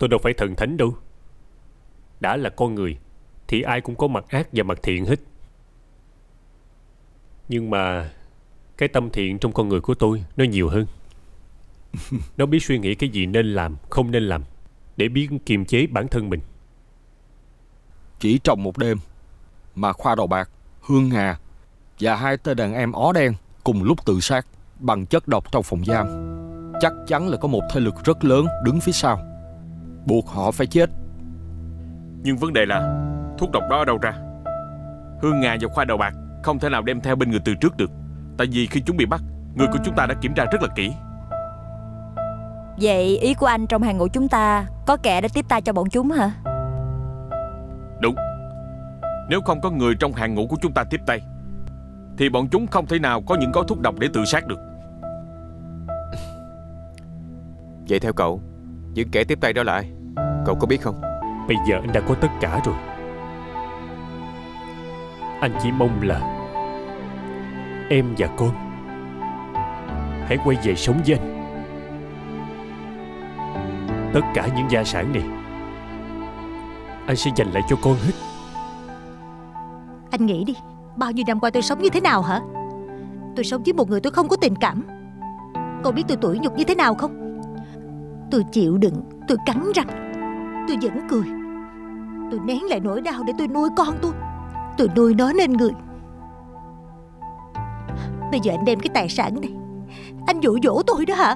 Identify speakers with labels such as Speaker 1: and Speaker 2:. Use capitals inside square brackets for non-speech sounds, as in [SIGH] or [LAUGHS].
Speaker 1: Tôi đâu phải thần thánh đâu. Đã là con người Thì ai cũng có mặt ác và mặt thiện hết. Nhưng mà Cái tâm thiện trong con người của tôi Nó nhiều hơn. [LAUGHS] Nó biết suy nghĩ cái gì nên làm Không nên làm Để biết kiềm chế bản thân mình.
Speaker 2: Chỉ trong một đêm Mà Khoa Đầu Bạc, Hương Hà Và hai tên đàn em ó đen Cùng lúc tự sát Bằng chất độc trong phòng giam. Chắc chắn là có một thế lực rất lớn đứng phía sau Buộc họ phải chết.
Speaker 3: Nhưng vấn đề là Thuốc độc đó ở đâu ra? Hương Nga và Khoa Đầu Bạc Không thể nào đem theo bên người từ trước được. Tại vì khi chúng bị bắt Người của chúng ta đã kiểm tra rất là kỹ.
Speaker 4: Vậy ý của anh trong hàng ngũ chúng ta Có kẻ đã tiếp tay cho bọn chúng hả?
Speaker 3: Đúng. Nếu không có người trong hàng ngũ của chúng ta tiếp tay Thì bọn chúng không thể nào có những gói thuốc độc để tự sát được.
Speaker 5: Vậy theo cậu Những kẻ tiếp tay đó là ai Cậu có biết không?
Speaker 1: Bây giờ anh đã có tất cả rồi. Anh chỉ mong là Em và con Hãy quay về sống với anh. Tất cả những gia sản này Anh sẽ dành lại cho con hết.
Speaker 6: Anh nghĩ đi Bao nhiêu năm qua tôi sống như thế nào hả? Tôi sống với một người tôi không có tình cảm. Cậu biết tôi tủi nhục như thế nào không Tôi chịu đựng, Tôi cắn răng. Tôi vẫn cười. Tôi nén lại nỗi đau để tôi nuôi con tôi. Tôi nuôi nó nên người. Bây giờ anh đem cái tài sản này. Anh dụ dỗ tôi đó hả?